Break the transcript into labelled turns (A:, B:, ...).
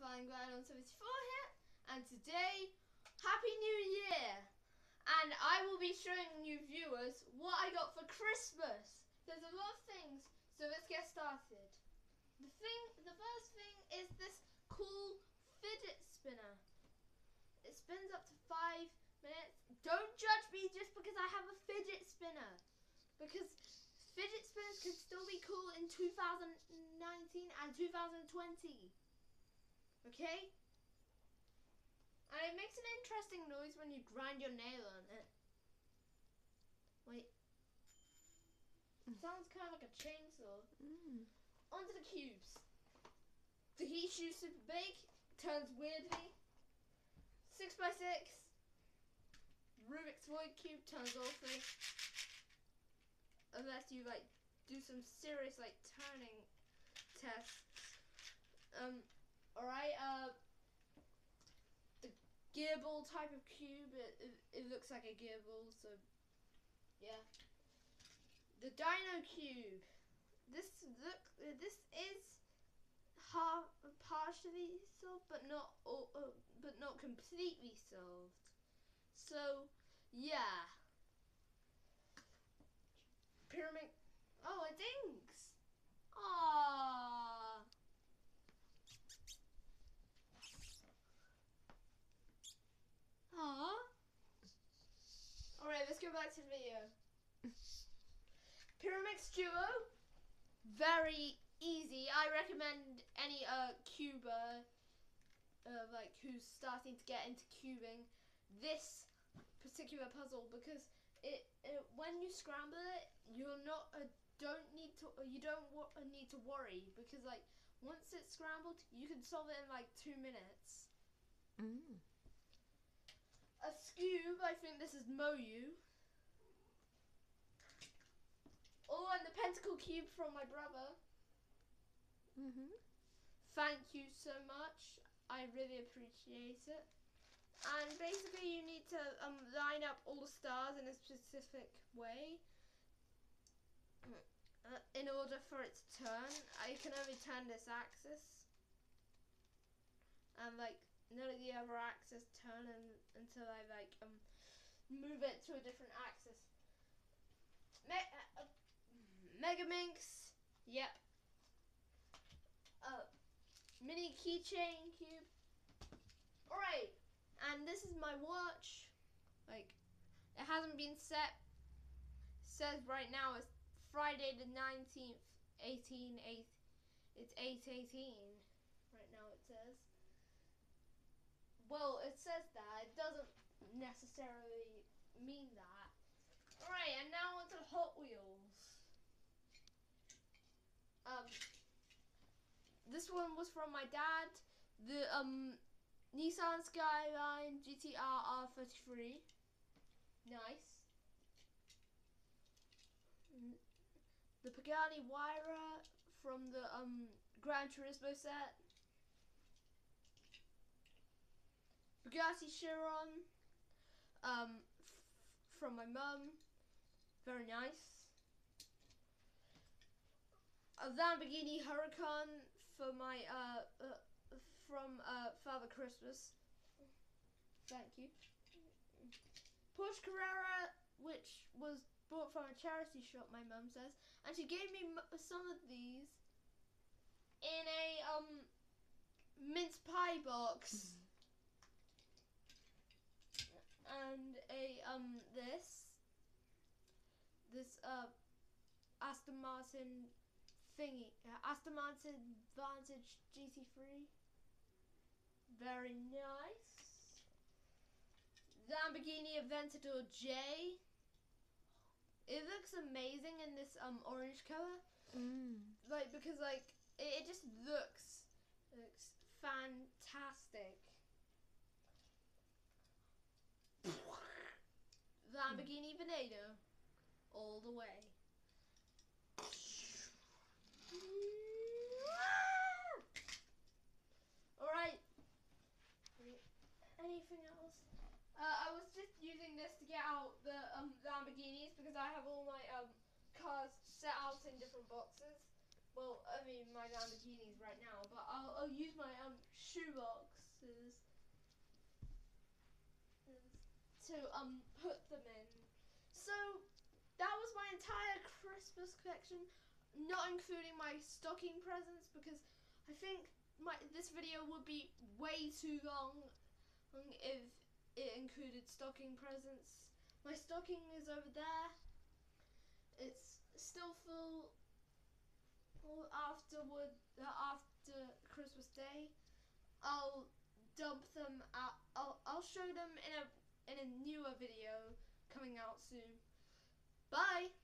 A: Flying Glydon 74 here, and today, Happy New Year! And I will be showing you viewers what I got for Christmas. There's a lot of things, so let's get started. The thing, the first thing is this cool fidget spinner. It spins up to five minutes. Don't judge me just because I have a fidget spinner, because fidget spinners can still be cool in 2019 and 2020. Okay? And it makes an interesting noise when you grind your nail on it. Wait. Sounds kind of like a chainsaw.
B: Mm.
A: Onto the cubes. The heat shoe super big, turns weirdly. Six by six. Rubik's Void cube turns awfully. Unless you like do some serious like turning tests. Um alright, uh the gearball type of cube, it, it, it looks like a gearball, so yeah. The Dino Cube. This look. This is half partially solved, but not all, uh, but not completely solved. So, yeah. Pyramid. Oh, it dings. Ah. Ah. All right, let's go back to the video. Pyraminx Duo, very easy. I recommend any uh cuber, uh, like who's starting to get into cubing, this particular puzzle because it, it when you scramble it, you're not a don't need to you don't uh, need to worry because like once it's scrambled, you can solve it in like two minutes.
B: Mm.
A: A Skewb, I think this is Moyu. Oh, and the Pentacle Cube from my brother.
B: Mm-hmm.
A: Thank you so much. I really appreciate it. And basically, you need to um, line up all the stars in a specific way uh, in order for it to turn. I can only turn this axis, and like none of the other axes turn un until I like um move it to a different axis. Me- Megaminx, yep. Uh, mini keychain cube. Alright, and this is my watch. Like, it hasn't been set. says right now it's Friday the 19th, 18, 8, it's 8.18. Right now it says. Well, it says that. It doesn't necessarily mean that. Alright, and now onto the Hot Wheels. Um, this one was from my dad. The um Nissan Skyline GTR R33. Nice. The Pagani Huayra from the um Gran Turismo set. Bugatti Chiron um from my mum. Very nice. A Lamborghini Huracan for my uh, uh from uh Father Christmas. Thank you. Porsche Carrera, which was bought from a charity shop, my mum says, and she gave me some of these in a um mince pie box and a um this this uh Aston Martin thingy uh, Aston Martin Vantage GT3 very nice Lamborghini Aventador J it looks amazing in this um orange color
B: Mm.
A: like because like it, it just looks looks fantastic. Lamborghini Veneno, all the way. All right. Else? Uh, I was just using this to get out the um, Lamborghinis because I have all my um, cars set out in different boxes. Well, I mean my Lamborghinis right now, but I'll, I'll use my um shoeboxes to um put them in. So that was my entire Christmas collection, not including my stocking presents because I think my this video would be way too long included stocking presents. My stocking is over there. It's still full afterward uh, after Christmas Day. I'll dump them out. I'll I'll show them in a in a newer video coming out soon. Bye.